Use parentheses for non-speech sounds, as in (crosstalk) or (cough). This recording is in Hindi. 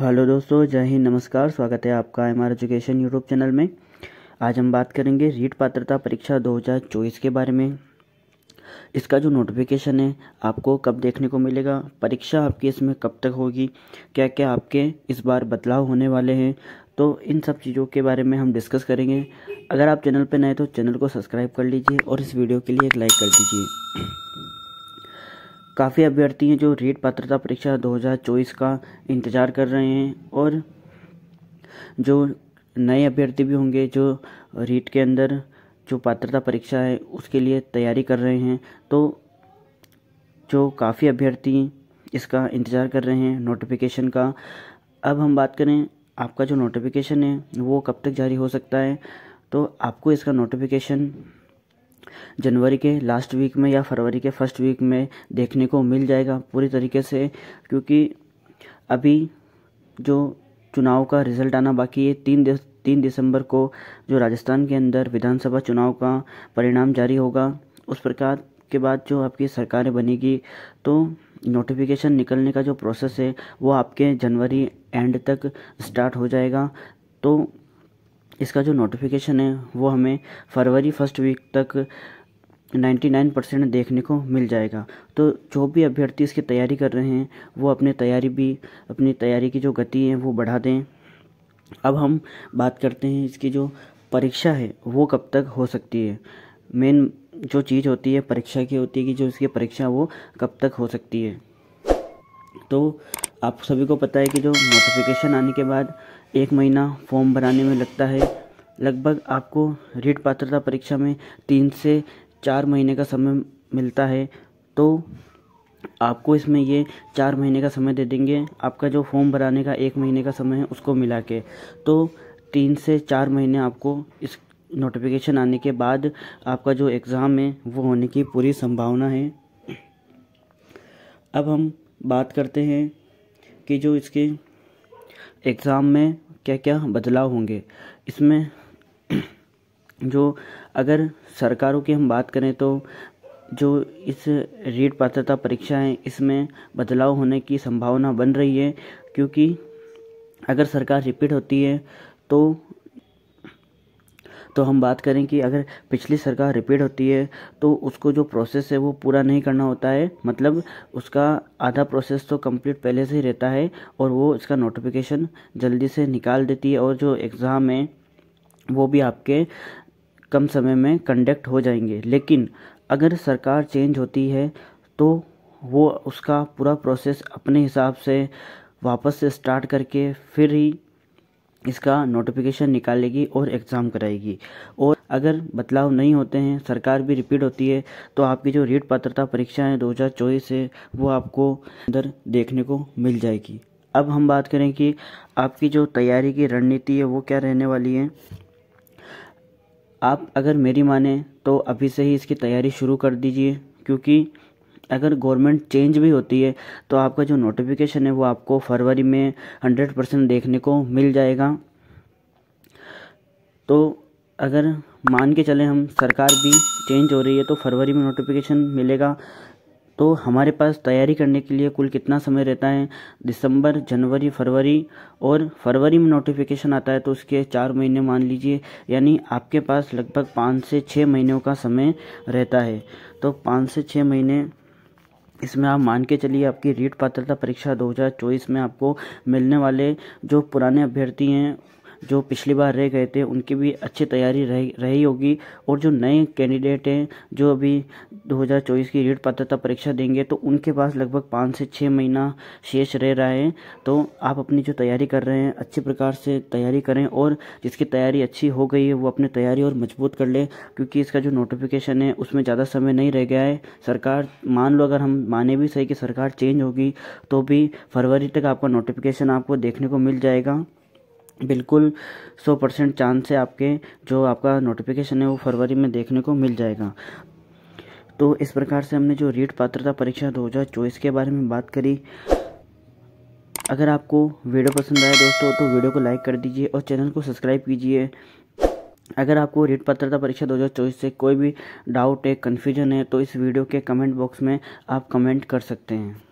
हेलो दोस्तों, जय हिंद, नमस्कार, स्वागत है आपका M R education YouTube channel में। आज हम बात करेंगे रीट पात्रता परीक्षा 2024 के बारे में। इसका जो नोटिफिकेशन है, आपको कब देखने को मिलेगा, परीक्षा आपकी इसमें कब तक होगी क्या क्या आपके इस बार बदलाव होने वाले हैं तो इन सब चीज़ों के बारे में हम डिस्कस करेंगे। अगर आप चैनल पर नए तो चैनल को सब्सक्राइब कर लीजिए और इस वीडियो के लिए एक लाइक कर दीजिए। काफ़ी अभ्यर्थी हैं जो रेट पात्रता परीक्षा 2024 का इंतज़ार कर रहे हैं और जो नए अभ्यर्थी भी होंगे, जो रीट के अंदर जो पात्रता परीक्षा है, उसके लिए तैयारी कर रहे हैं। तो जो काफ़ी अभ्यर्थी इसका इंतज़ार कर रहे हैं नोटिफिकेशन का। अब हम बात करें, आपका जो नोटिफिकेशन है, वो कब तक जारी हो सकता है? तो आपको इसका नोटिफिकेशन जनवरी के लास्ट वीक में या फरवरी के फ़र्स्ट वीक में देखने को मिल जाएगा पूरी तरीके से क्योंकि अभी जो चुनाव का रिज़ल्ट आना बाकी है तीन दिस, तीन दिसंबर को जो राजस्थान के अंदर विधानसभा चुनाव का परिणाम जारी होगा उस प्रकार के बाद जो आपकी सरकारें बनेगी तो नोटिफिकेशन निकलने का जो प्रोसेस है वो आपके जनवरी एंड तक स्टार्ट हो जाएगा। तो इसका जो नोटिफिकेशन है, वो हमें फरवरी फ़र्स्ट वीक तक 99 परसेंट देखने को मिल जाएगा। तो जो भी अभ्यर्थी इसकी तैयारी कर रहे हैं, वो अपनी तैयारी भी, अपनी तैयारी की जो गति है, वो बढ़ा दें। अब हम बात करते हैं इसकी जो परीक्षा है, वो कब तक हो सकती है? मेन जो चीज़ होती है, परीक्षा की होती है कि जो इसकी परीक्षा, वो कब तक हो सकती है? तो आप सभी को पता है कि जो नोटिफिकेशन आने के बाद एक महीना फॉर्म भराने में लगता है। लगभग आपको रीट पात्रता परीक्षा में तीन से चार महीने का समय मिलता है। तो आपको इसमें ये चार महीने का समय दे देंगे। आपका जो फॉर्म भराने का एक महीने का समय है, उसको मिला के। तो तीन से चार महीने आपको इस नोटिफिकेशन आने के बाद आपका जो एग्ज़ाम है, वो होने की पूरी संभावना है। अब हम बात करते हैं कि जो इसके एग्ज़ाम में क्या क्या बदलाव होंगे? इसमें (clears throat) जो अगर सरकारों की हम बात करें तो जो इस रीट पात्रता परीक्षा है, इसमें बदलाव होने की संभावना बन रही है, क्योंकि अगर सरकार रिपीट होती है तो तो हम बात करें कि अगर पिछली सरकार रिपीट होती है तो उसको जो प्रोसेस है वो पूरा नहीं करना होता है। मतलब उसका आधा प्रोसेस तो कंप्लीट पहले से ही रहता है और वो इसका नोटिफिकेशन जल्दी से निकाल देती है और जो एग्ज़ाम है, वो भी आपके कम समय में कंडक्ट हो जाएँगे। लेकिन अगर सरकार चेंज होती है तो वो उसका पूरा प्रोसेस अपने हिसाब से वापस से स्टार्ट करके फिर ही इसका नोटिफिकेशन निकालेगी और एग्ज़ाम कराएगी। और अगर बदलाव नहीं होते हैं, सरकार भी रिपीट होती है तो आपकी जो रीट पात्रता परीक्षा है दो है वो आपको अंदर देखने को मिल जाएगी। अब हम बात करें कि आपकी जो तैयारी की रणनीति है, वो क्या रहने वाली है? आप अगर मेरी माने तो अभी से ही इसकी तैयारी शुरू कर दीजिए, क्योंकि अगर गवर्नमेंट चेंज भी होती है तो आपका जो नोटिफिकेशन है, वो आपको फरवरी में हंड्रेड परसेंट देखने को मिल जाएगा। तो अगर मान के चलें हम, सरकार भी चेंज हो रही है तो फरवरी में नोटिफिकेशन मिलेगा। तो हमारे पास तैयारी करने के लिए कुल कितना समय रहता है? दिसंबर, जनवरी, फरवरी, और फरवरी में नोटिफिकेशन आता है तो उसके चार महीने मान लीजिए, यानी आपके पास लगभग पाँच से छः महीनों का समय रहता है। तो पाँच से छः महीने इसमें आप मान के चलिए आपकी रीट पात्रता परीक्षा 2024 में आपको मिलने वाले जो पुराने अभ्यर्थी हैं जो पिछली बार रह गए थे, उनकी भी अच्छी तैयारी रही रही होगी। और जो नए कैंडिडेट हैं, जो अभी 2024 की रीट पात्रता परीक्षा देंगे तो उनके पास लगभग पाँच से छः महीना शेष रह रहा है। तो आप अपनी जो तैयारी कर रहे हैं, अच्छे प्रकार से तैयारी करें और जिसकी तैयारी अच्छी हो गई है, वो अपनी तैयारी और मज़बूत कर लें, क्योंकि इसका जो नोटिफिकेशन है, उसमें ज़्यादा समय नहीं रह गया है। सरकार, मान लो अगर हम माने भी सही कि सरकार चेंज होगी तो भी फरवरी तक आपका नोटिफिकेशन आपको देखने को मिल जाएगा। बिल्कुल सौ परसेंट चांस है आपके जो आपका नोटिफिकेशन है वो फरवरी में देखने को मिल जाएगा। तो इस प्रकार से हमने जो रीट पात्रता परीक्षा 2024 के बारे में बात करी। अगर आपको वीडियो पसंद आया दोस्तों तो वीडियो को लाइक कर दीजिए और चैनल को सब्सक्राइब कीजिए। अगर आपको रीट पात्रता परीक्षा 2024 से कोई भी डाउट है कन्फ्यूज़न है तो इस वीडियो के कमेंट बॉक्स में आप कमेंट कर सकते हैं।